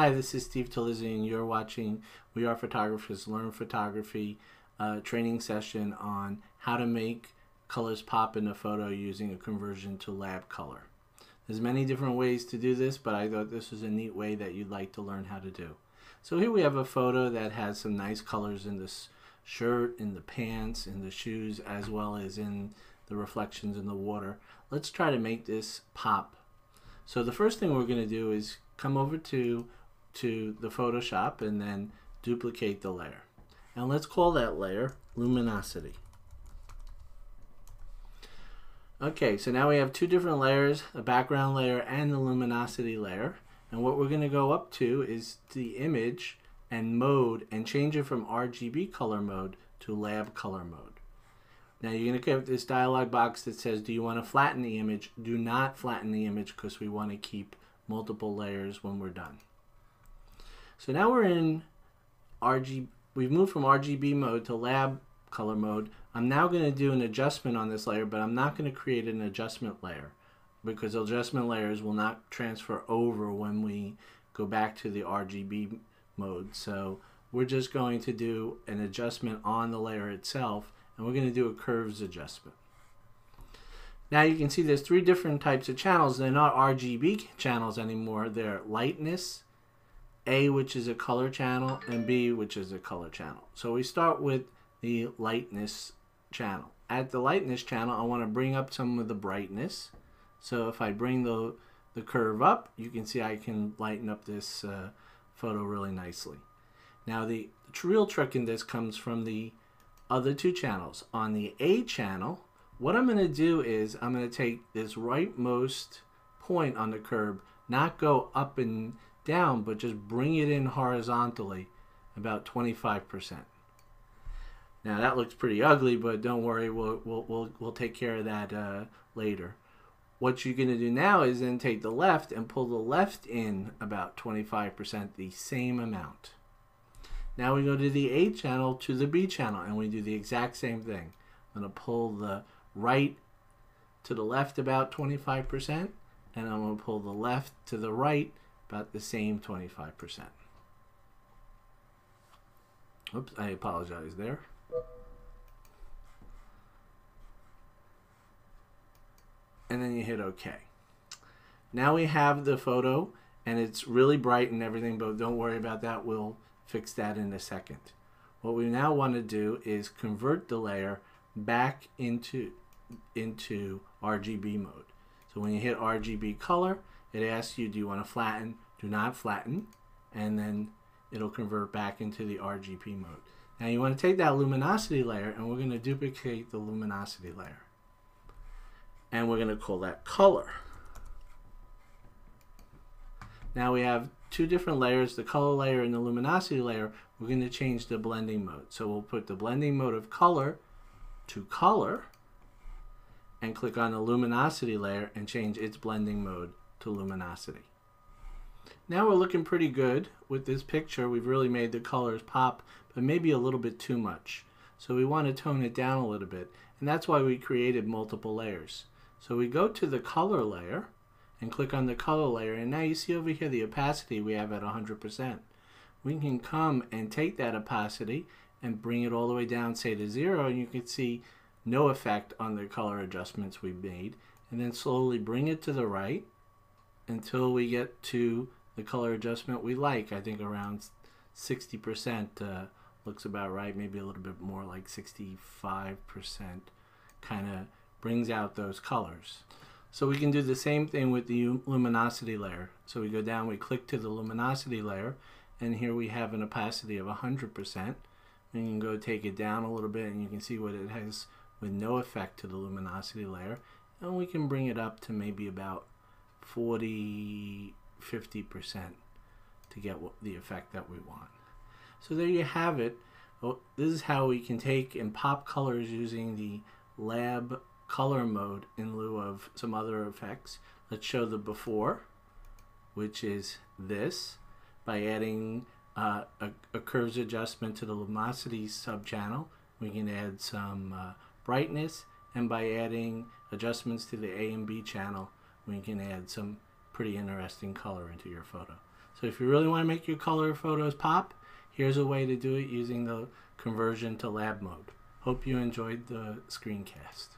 Hi, this is Steve Talizzi, and you're watching We Are Photographers Learn Photography uh, training session on how to make colors pop in a photo using a conversion to lab color. There's many different ways to do this, but I thought this was a neat way that you'd like to learn how to do. So here we have a photo that has some nice colors in this shirt, in the pants, in the shoes, as well as in the reflections in the water. Let's try to make this pop. So the first thing we're going to do is come over to to the Photoshop and then duplicate the layer. And let's call that layer luminosity. Okay, so now we have two different layers, the background layer and the luminosity layer. And what we're going to go up to is the image and mode and change it from RGB color mode to lab color mode. Now you're going to get this dialog box that says, do you want to flatten the image? Do not flatten the image because we want to keep multiple layers when we're done. So now we're in RGB, we've moved from RGB mode to lab color mode. I'm now going to do an adjustment on this layer, but I'm not going to create an adjustment layer because adjustment layers will not transfer over when we go back to the RGB mode. So we're just going to do an adjustment on the layer itself and we're going to do a curves adjustment. Now you can see there's three different types of channels. They're not RGB channels anymore. They're lightness, a, which is a color channel, and B, which is a color channel. So we start with the lightness channel. At the lightness channel, I want to bring up some of the brightness. So if I bring the, the curve up, you can see I can lighten up this uh, photo really nicely. Now the real trick in this comes from the other two channels. On the A channel, what I'm going to do is I'm going to take this rightmost point on the curve, not go up and down, but just bring it in horizontally about 25%. Now that looks pretty ugly, but don't worry, we'll, we'll, we'll, we'll take care of that uh, later. What you're going to do now is then take the left and pull the left in about 25%, the same amount. Now we go to the A channel to the B channel and we do the exact same thing. I'm going to pull the right to the left about 25% and I'm going to pull the left to the right about the same 25%. Oops, I apologize there. And then you hit OK. Now we have the photo and it's really bright and everything, but don't worry about that. We'll fix that in a second. What we now want to do is convert the layer back into, into RGB mode. So when you hit RGB color, it asks you, do you want to flatten? Do not flatten. And then it'll convert back into the RGB mode. Now you want to take that luminosity layer and we're going to duplicate the luminosity layer. And we're going to call that color. Now we have two different layers, the color layer and the luminosity layer. We're going to change the blending mode. So we'll put the blending mode of color to color and click on the luminosity layer and change its blending mode to luminosity. Now we're looking pretty good with this picture. We've really made the colors pop, but maybe a little bit too much. So we want to tone it down a little bit. And that's why we created multiple layers. So we go to the color layer and click on the color layer. And now you see over here the opacity we have at 100%. We can come and take that opacity and bring it all the way down, say to zero, and you can see no effect on the color adjustments we've made. And then slowly bring it to the right until we get to the color adjustment we like. I think around 60% uh, looks about right, maybe a little bit more like 65% kind of brings out those colors. So we can do the same thing with the luminosity layer. So we go down, we click to the luminosity layer, and here we have an opacity of 100%. And you can go take it down a little bit and you can see what it has with no effect to the luminosity layer. And we can bring it up to maybe about 40, 50% to get the effect that we want. So there you have it. Well, this is how we can take and pop colors using the lab color mode in lieu of some other effects. Let's show the before, which is this, by adding uh, a, a, curves adjustment to the luminosity subchannel. We can add some uh, brightness, and by adding adjustments to the A and B channel, we can add some pretty interesting color into your photo. So if you really want to make your color photos pop, here's a way to do it using the conversion to lab mode. Hope you enjoyed the screencast.